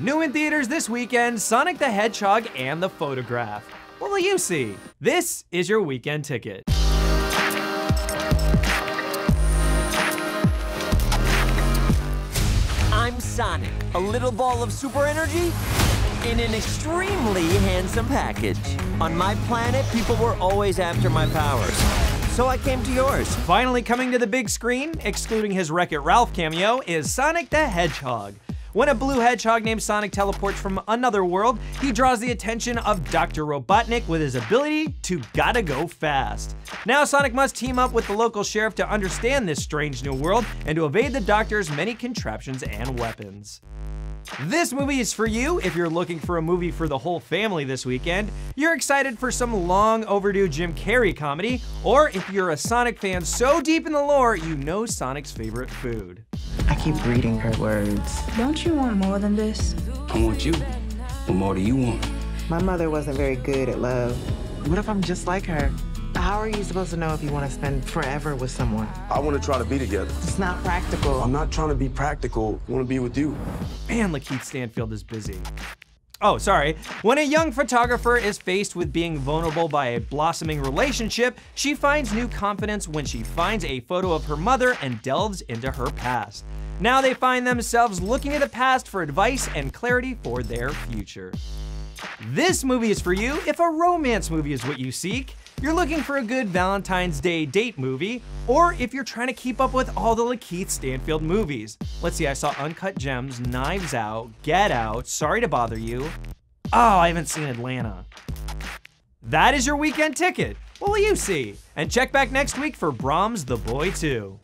New in theaters this weekend Sonic the Hedgehog and the Photograph. What will you see? This is your weekend ticket. I'm Sonic, a little ball of super energy in an extremely handsome package. On my planet, people were always after my powers. So I came to yours. Finally coming to the big screen, excluding his Wreck It Ralph cameo, is Sonic the Hedgehog. When a blue hedgehog named Sonic teleports from another world, he draws the attention of Dr. Robotnik with his ability to gotta go fast. Now Sonic must team up with the local sheriff to understand this strange new world and to evade the Doctor's many contraptions and weapons. This movie is for you if you're looking for a movie for the whole family this weekend, you're excited for some long overdue Jim Carrey comedy, or if you're a Sonic fan so deep in the lore you know Sonic's favorite food. I keep reading her words. Don't you want more than this? I want you. What more do you want? My mother wasn't very good at love. What if I'm just like her? How are you supposed to know if you want to spend forever with someone? I want to try to be together. It's not practical. I'm not trying to be practical. I want to be with you. Man, Lakeith Stanfield is busy. Oh, sorry. When a young photographer is faced with being vulnerable by a blossoming relationship, she finds new confidence when she finds a photo of her mother and delves into her past. Now they find themselves looking at the past for advice and clarity for their future. This movie is for you if a romance movie is what you seek, you're looking for a good Valentine's Day date movie, or if you're trying to keep up with all the Lakeith Stanfield movies. Let's see, I saw Uncut Gems, Knives Out, Get Out, Sorry to Bother You. Oh, I haven't seen Atlanta. That is your weekend ticket. What will you see? And check back next week for Brahms the Boy 2.